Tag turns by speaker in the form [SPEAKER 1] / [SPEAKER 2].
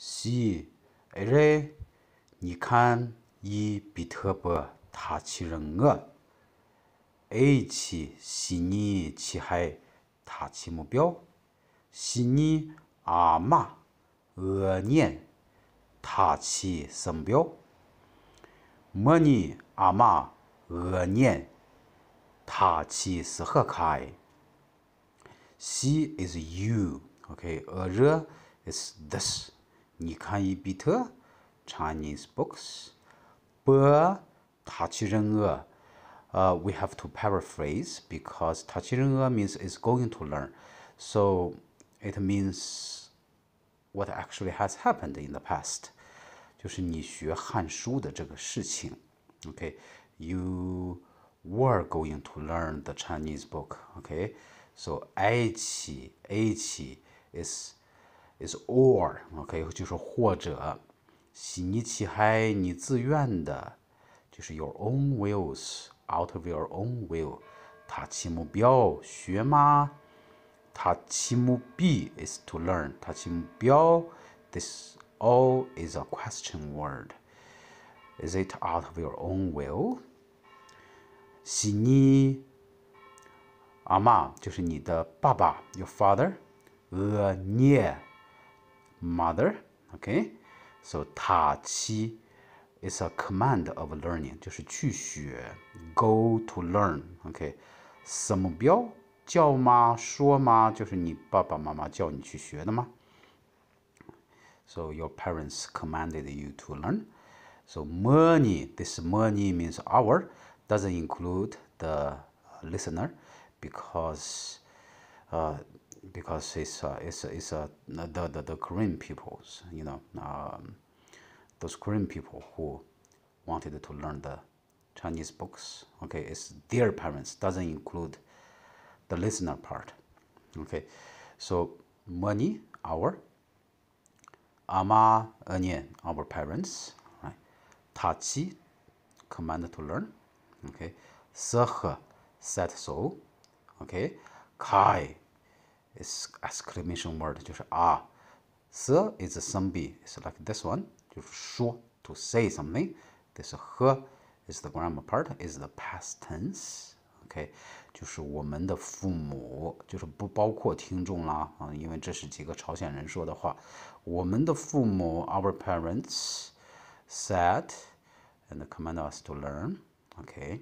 [SPEAKER 1] 西艾瑞你看伊比特卜他欺人我 h 西尼其海他其目标。西尼阿玛厄念他其声表莫尼阿玛厄念他其实很开。爱 is you okay is this 你看一比特 Chinese books. 波塔起人俄 uh, we have to paraphrase because 塔起人俄 means is going to learn. So it means what actually has happened in the past. 就是你学汉书的这个事情，OK，you、okay? were going to learn the Chinese book, okay? So A 起 A 起 is is or，OK，、okay? 就是或者，喜你起海你自愿的，就是 your own wills，out of your own will。他起目标学吗？他起目标 is to learn，他起目标 this all is a question word。Is it out of your own will？喜你阿妈就是你的爸爸，your father，呃涅 mother okay? So 塔七 is a command of learning. 就是去学 go to learn okay? 什么标？叫吗？说吗？就是你爸爸妈妈叫你去学的吗？So your parents commanded you to learn. So money this money means our doesn't include the listener because because it's uh, it's it's uh, the, the the Korean peoples, you know, um, those Korean people who wanted to learn the Chinese books. Okay, it's their parents doesn't include the listener part. Okay, so money our ama onion our parents right tachi command to learn okay seh set so okay kai exclamation word 就是啊，s is 生闭，is like this one 就是说 to say something。this 和 is the grammar part is the past tense。OK，就是我们的父母，就是不包括听众啦啊，因为这是几个朝鲜人说的话。我们的父母，our parents said and command us to learn。OK。